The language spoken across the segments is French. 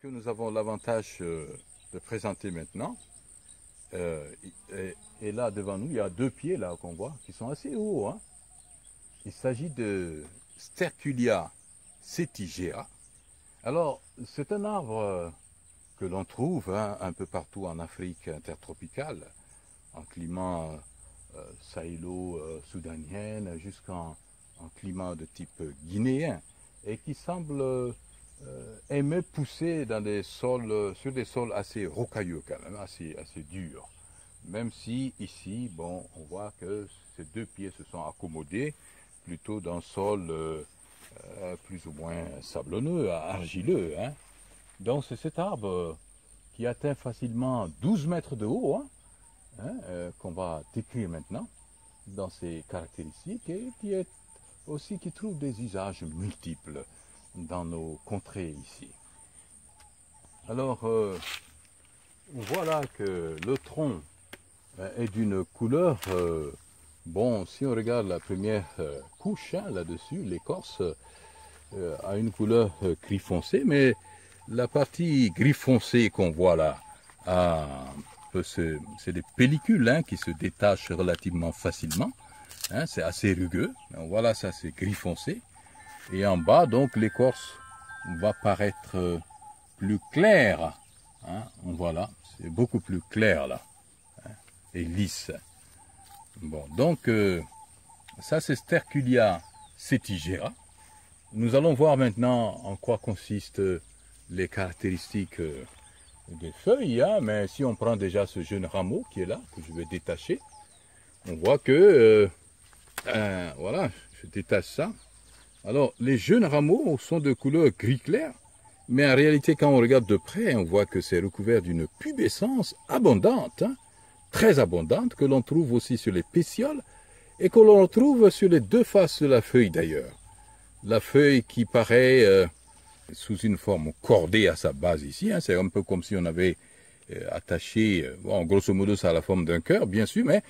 Que nous avons l'avantage euh, de présenter maintenant, euh, est là devant nous, il y a deux pieds là qu'on voit, qui sont assez hauts. hein. Il s'agit de Sterculia setigea. Alors, c'est un arbre euh, que l'on trouve hein, un peu partout en Afrique intertropicale, en climat euh, sahélo-soudanien jusqu'en en climat de type guinéen, et qui semble euh, aimer pousser dans des sols, euh, sur des sols assez rocailleux quand même, assez, assez durs. Même si ici, bon, on voit que ces deux pieds se sont accommodés plutôt dans sol euh, plus ou moins sablonneux, argileux. hein. Donc c'est cet arbre qui atteint facilement 12 mètres de haut, hein, hein, qu'on va décrire maintenant dans ses caractéristiques et aussi qui trouve des usages multiples dans nos contrées ici. Alors euh, voilà que le tronc euh, est d'une couleur euh, bon si on regarde la première couche hein, là-dessus l'écorce a une couleur gris foncé mais la partie gris foncé qu'on voit là c'est des pellicules hein, qui se détachent relativement facilement hein, c'est assez rugueux voilà ça c'est gris foncé et en bas donc l'écorce va paraître euh, plus claire hein, on voit là c'est beaucoup plus clair là hein, et lisse. Bon donc euh, ça c'est Sterculia setigera nous allons voir maintenant en quoi consistent euh, les caractéristiques des feuilles, hein, mais si on prend déjà ce jeune rameau qui est là, que je vais détacher, on voit que, voilà, je détache ça. Alors, les jeunes rameaux sont de couleur gris clair, mais en réalité, quand on regarde de près, on voit que c'est recouvert d'une pubescence abondante, hein, très abondante, que l'on trouve aussi sur les pétioles et que l'on retrouve sur les deux faces de la feuille d'ailleurs. La feuille qui paraît euh, sous une forme cordée à sa base ici. hein. C'est un peu comme si on avait euh, attaché, euh, bon, grosso modo, ça a la forme d'un cœur, bien sûr, mais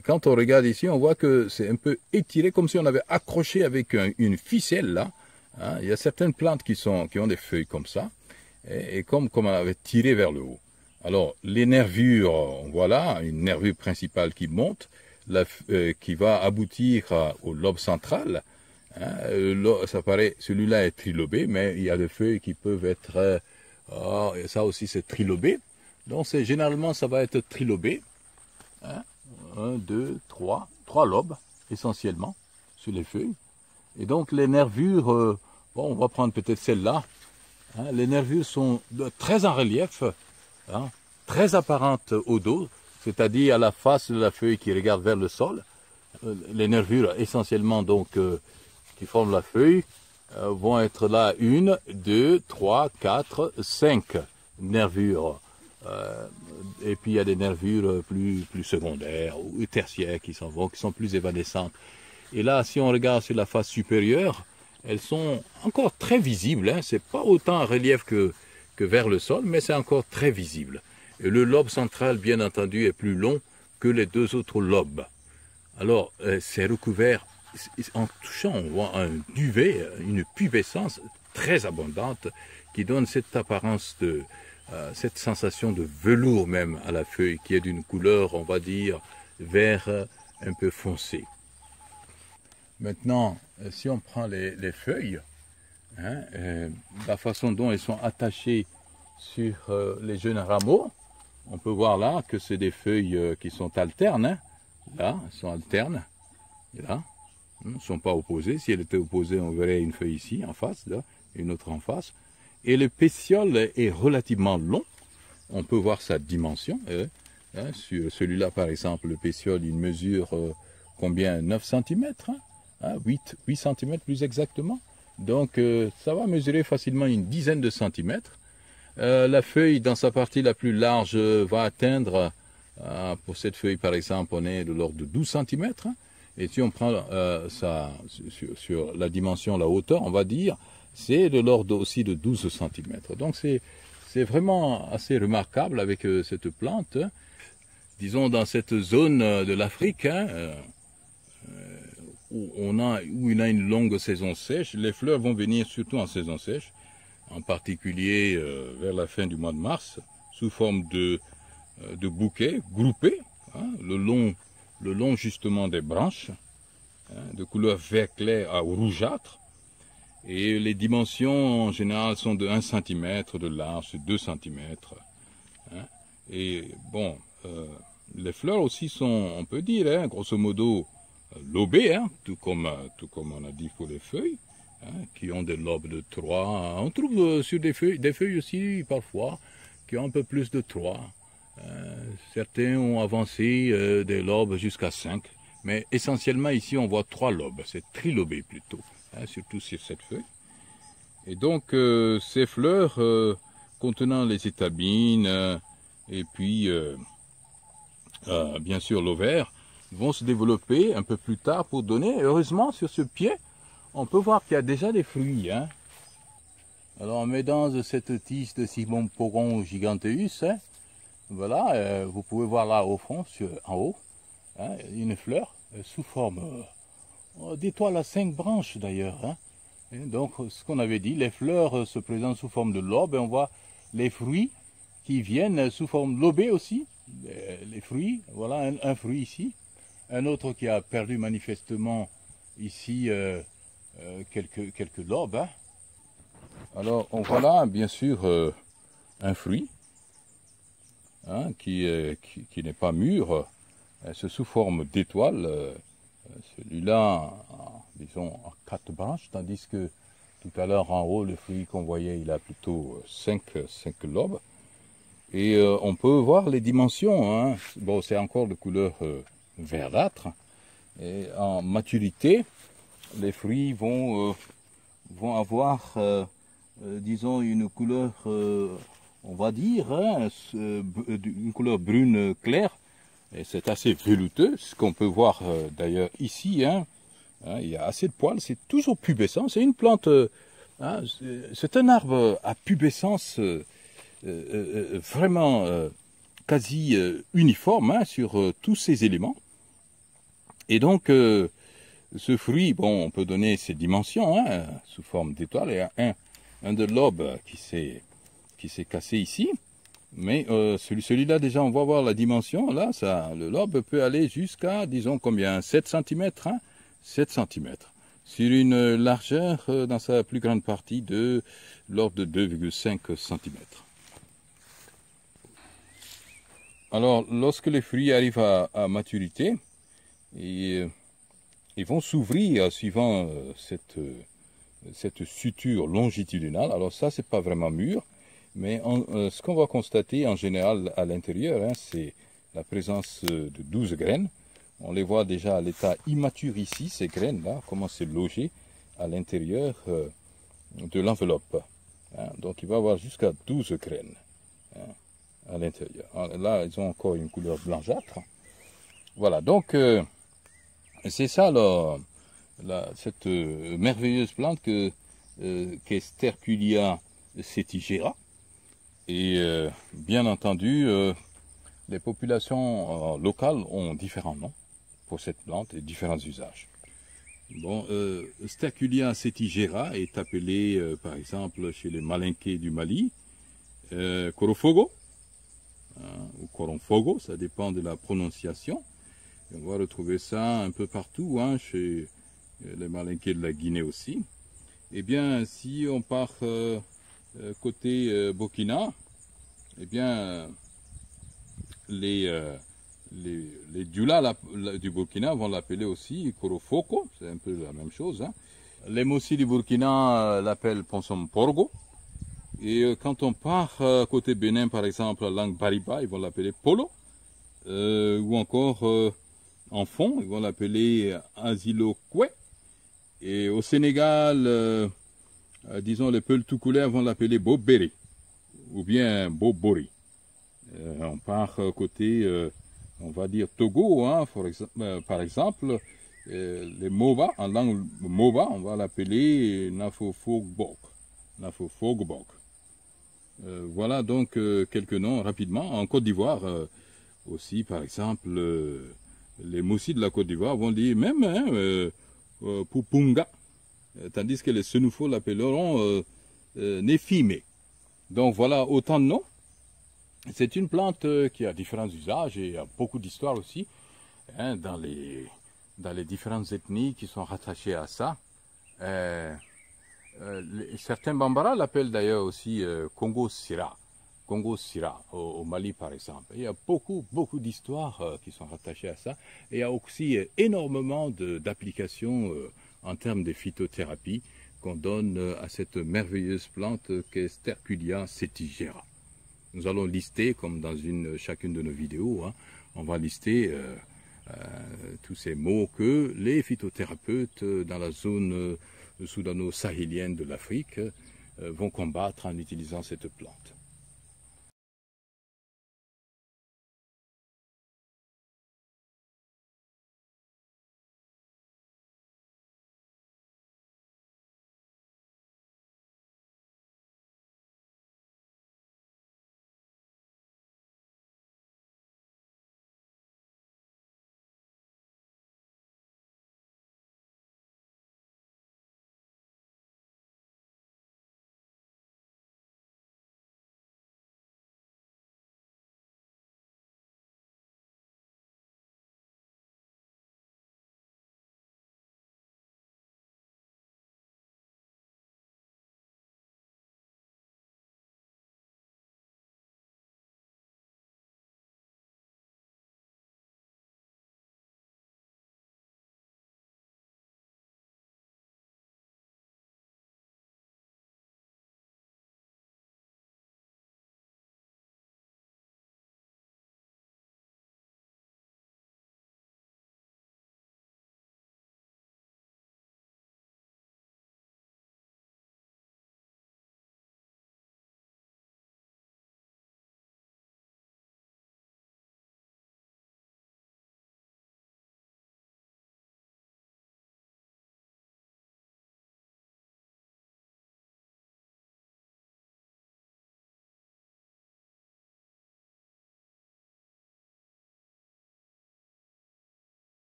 quand on regarde ici, on voit que c'est un peu étiré, comme si on avait accroché avec un- une ficelle là. hein. Il y a certaines plantes qui, sont, qui ont des feuilles comme ça, et, comme, comme on avait tiré vers le haut. Alors, les nervures, on voit là, une nervure principale qui monte, euh, qui va aboutir au lobe central, Hein, euh, ça paraît, celui-là est trilobé, mais il y a des feuilles qui peuvent être, euh, ah, ça aussi c'est trilobé. Donc généralement ça va être trilobé. Hein, un, deux, trois, trois lobes essentiellement sur les feuilles. Et donc les nervures, euh, bon, on va prendre peut-être celle-là. hein, les nervures sont très en relief, hein, très apparentes au dos, c'est-à-dire à la face de la feuille qui regarde vers le sol. Euh, les nervures essentiellement donc euh, qui forment la feuille vont être là une, deux, trois, quatre, cinq nervures. Euh, et puis il y a des nervures plus, plus secondaires ou tertiaires qui s'en vont, qui sont plus évanescentes. Et là, si on regarde sur la face supérieure, elles sont encore très visibles. Hein. C'est pas autant en relief que, que vers le sol, mais c'est encore très visible. Et le lobe central, bien entendu, est plus long que les deux autres lobes. Alors, euh, c'est recouvert, en touchant, on voit un duvet, une pubescence très abondante qui donne cette apparence de, euh, cette sensation de velours même à la feuille qui est d'une couleur, on va dire, vert euh, un peu foncé. Maintenant, euh, si on prend les, les feuilles, hein, euh, la façon dont elles sont attachées sur euh, les jeunes rameaux, on peut voir là que c'est des feuilles euh, qui sont alternes. hein. Là, elles sont alternes. Et là, elles ne sont pas opposées. Si elles étaient opposées, on verrait une feuille ici, en face, et une autre en face. Et le pétiole est relativement long. On peut voir sa dimension. euh, hein, sur celui-là, par exemple, le pétiole, il mesure euh, combien? 9 cm hein, 8, 8 cm plus exactement. Donc, euh, ça va mesurer facilement une dizaine de centimètres. Euh, la feuille, dans sa partie la plus large, va atteindre, pour cette feuille par exemple, on est de l'ordre de 12 cm. Et si on prend ça sur la dimension, la hauteur, on va dire, c'est de l'ordre aussi de 12 cm. Donc c'est vraiment assez remarquable avec euh, cette plante. hein. Disons dans cette zone euh, de l'Afrique, hein, euh, où on a il a une longue saison sèche, les fleurs vont venir surtout en saison sèche en particulier vers la fin du mois de mars, sous forme de, bouquets groupés, hein, le, long, le long justement des branches, de couleur vert clair à rougeâtre. Et les dimensions en général sont de 1 cm de large, 2 cm. Hein. Et bon, les fleurs aussi sont, on peut dire, hein, grosso modo, lobées, hein, tout, comme, tout comme on a dit pour les feuilles, qui ont des lobes de 3. On trouve euh, sur des feuilles, des feuilles aussi, parfois, qui ont un peu plus de 3. Euh, certains ont avancé euh, des lobes jusqu'à 5. Mais essentiellement, ici, on voit trois lobes. C'est trilobé plutôt, surtout sur cette feuille. Et donc, ces fleurs contenant les étabines, et puis euh, bien sûr l'ovaire, vont se développer un peu plus tard pour donner. Heureusement, sur ce pied, on peut voir qu'il y a déjà des fruits. Hein. Alors, en mettant cette tige de Simon Pogon giganteus, hein, voilà, euh, vous pouvez voir là au fond, en haut, hein, une fleur euh, sous forme d'étoile à cinq branches d'ailleurs. Donc, ce qu'on avait dit, les fleurs se présentent sous forme de lobe et on voit les fruits qui viennent sous forme lobée aussi les fruits. Voilà un, fruit ici. Un autre qui a perdu manifestement ici euh, euh, quelques, lobes. Hein. Alors on voit là bien sûr euh, un fruit hein, qui, n'est pas mûr. C'est sous forme d'étoile. Celui-là, disons, en quatre branches, tandis que tout à l'heure en haut, le fruit qu'on voyait, il a plutôt cinq, cinq lobes. Et euh, on peut voir les dimensions. Hein. Bon, c'est encore de couleur euh, verdâtre. Et en maturité, les fruits vont, euh, vont avoir, disons, une couleur, on va dire, hein, une couleur brune claire. Et c'est assez velouteux, ce qu'on peut voir d'ailleurs ici. Hein. hein. il y a assez de poils, c'est toujours pubescent. C'est une plante, hein, c'est un arbre à pubescence euh, euh, euh, vraiment quasi uniforme sur tous ces éléments. Et donc, ce fruit, bon, on peut donner ses dimensions sous forme d'étoile. Il y a un, de lobe qui s'est cassé ici. Mais celui, celui-là, déjà, on va voir la dimension. Là, ça, le lobe peut aller jusqu'à, disons, combien? 7 cm hein, 7 cm. Sur une largeur, dans sa plus grande partie, de l'ordre de 2,5 cm. Alors, lorsque les fruits arrivent à, maturité, ils, vont s'ouvrir suivant euh, cette, euh, cette suture longitudinale. Alors ça, c'est pas vraiment mûr, mais euh, ce qu'on va constater en général à l'intérieur, hein, c'est la présence de 12 graines. On les voit déjà à l'état immature ici, ces graines-là, comment c'est logé à l'intérieur de l'enveloppe. Hein. Donc il va y avoir jusqu'à 12 graines. Hein à l'intérieur. Ah, là, ils ont encore une couleur blanchâtre. Voilà, donc euh, c'est ça cette euh, merveilleuse plante que euh, qu'est Sterculia cetigera. Et bien entendu, les populations locales ont différents noms pour cette plante et différents usages. Bon, Sterculia cetigera est appelé, par exemple, chez les Malinqués du Mali, Corofogo, Hein, ou Coronfogo, ça dépend de la prononciation. on va retrouver ça un peu partout, hein, chez euh, les malinqués de la Guinée aussi. Eh bien, si on part euh, euh, côté Burkina, eh bien, les, les, les Dula du Burkina vont l'appeler aussi Korofoko, c'est un peu la même chose. Hein. Les Mossi du Burkina l'appellent Ponsom Porgo. Et euh, quand on part euh, côté Bénin, par exemple, la langue Bariba, ils vont l'appeler Polo. Euh, ou encore en fond, ils vont l'appeler Kwe. Et au Sénégal, disons, les Peuls tout couleurs vont l'appeler Bobéré ou bien Bobori. on part côté, on va dire Togo, hein, par exemple, les Moba, en langue Moba, on va l'appeler Nafofogbok. Euh, voilà donc euh, quelques noms rapidement. En Côte d'Ivoire euh, aussi, par exemple, les moussis de la Côte d'Ivoire vont dire même hein, Pupunga, tandis que les Senoufos l'appelleront Néphimée. Donc voilà autant de noms. C'est une plante qui a différents usages et a beaucoup d'histoire aussi hein, dans, les, dans les différentes ethnies qui sont rattachées à ça. certains Bambara l'appellent d'ailleurs aussi Congo Sira. Congo Sira, au, Mali par exemple. Il y a beaucoup, beaucoup d'histoires euh, qui sont rattachées à ça. Et il y a aussi euh, énormément d'applications euh, en termes de phytothérapie qu'on donne à cette merveilleuse plante qu'est Sterculia setigera. Nous allons lister, comme dans une, chacune de nos vidéos, hein, on va lister tous ces mots que les phytothérapeutes dans la zone soudano-sahélienne de l'Afrique vont combattre en utilisant cette plante.